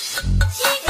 She